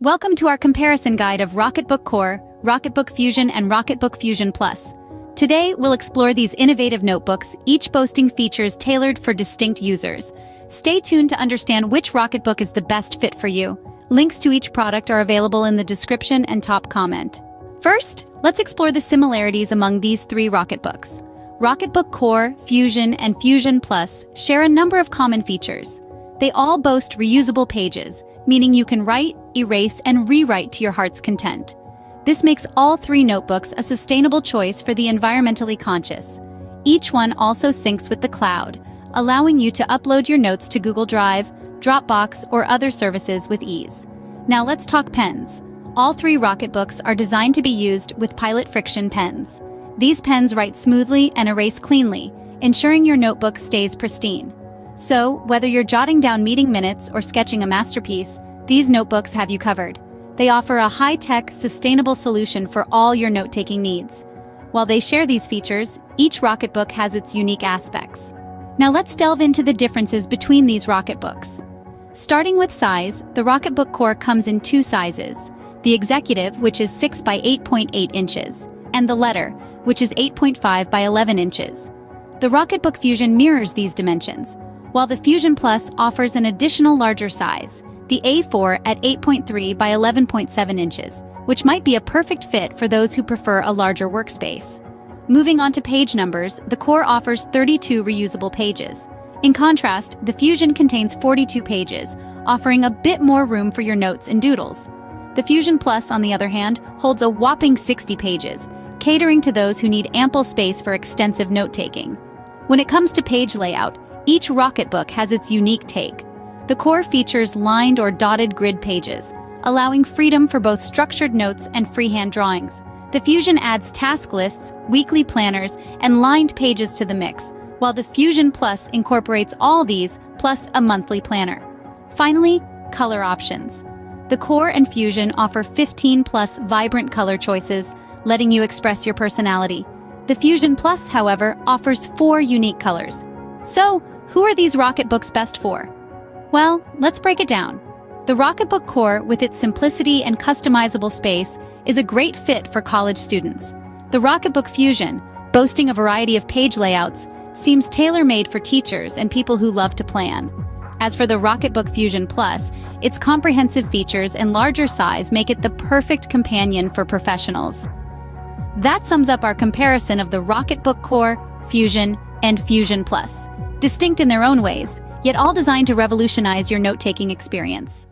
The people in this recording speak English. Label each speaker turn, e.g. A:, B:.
A: Welcome to our comparison guide of Rocketbook Core, Rocketbook Fusion, and Rocketbook Fusion Plus. Today, we'll explore these innovative notebooks, each boasting features tailored for distinct users. Stay tuned to understand which Rocketbook is the best fit for you. Links to each product are available in the description and top comment. First, let's explore the similarities among these three Rocketbooks. Rocketbook Core, Fusion, and Fusion Plus share a number of common features. They all boast reusable pages, meaning you can write, erase, and rewrite to your heart's content. This makes all three notebooks a sustainable choice for the environmentally conscious. Each one also syncs with the cloud, allowing you to upload your notes to Google Drive, Dropbox, or other services with ease. Now let's talk pens. All three Rocketbooks are designed to be used with Pilot Frixion pens. These pens write smoothly and erase cleanly, ensuring your notebook stays pristine. So, whether you're jotting down meeting minutes or sketching a masterpiece, these notebooks have you covered. They offer a high-tech, sustainable solution for all your note-taking needs. While they share these features, each Rocketbook has its unique aspects. Now let's delve into the differences between these Rocketbooks. Starting with size, the Rocketbook Core comes in two sizes. The Executive, which is 6 by 8.8 inches, and the Letter, which is 8.5 by 11 inches. The Rocketbook Fusion mirrors these dimensions, while the Fusion Plus offers an additional larger size, the A4 at 8.3 by 11.7 inches, which might be a perfect fit for those who prefer a larger workspace. Moving on to page numbers, the Core offers 32 reusable pages. In contrast, the Fusion contains 42 pages, offering a bit more room for your notes and doodles. The Fusion Plus, on the other hand, holds a whopping 60 pages, catering to those who need ample space for extensive note-taking. When it comes to page layout, each Rocketbook has its unique take. The core features lined or dotted grid pages, allowing freedom for both structured notes and freehand drawings. The Fusion adds task lists, weekly planners, and lined pages to the mix, while the Fusion Plus incorporates all these, plus a monthly planner. Finally, color options. The Core and Fusion offer 15 plus vibrant color choices, letting you express your personality. The Fusion Plus, however, offers four unique colors. So, who are these Rocketbooks best for? Well, let's break it down. The Rocketbook Core, with its simplicity and customizable space, is a great fit for college students. The Rocketbook Fusion, boasting a variety of page layouts, seems tailor-made for teachers and people who love to plan. As for the Rocketbook Fusion Plus, its comprehensive features and larger size make it the perfect companion for professionals. That sums up our comparison of the Rocketbook Core, Fusion, and Fusion Plus distinct in their own ways, yet all designed to revolutionize your note-taking experience.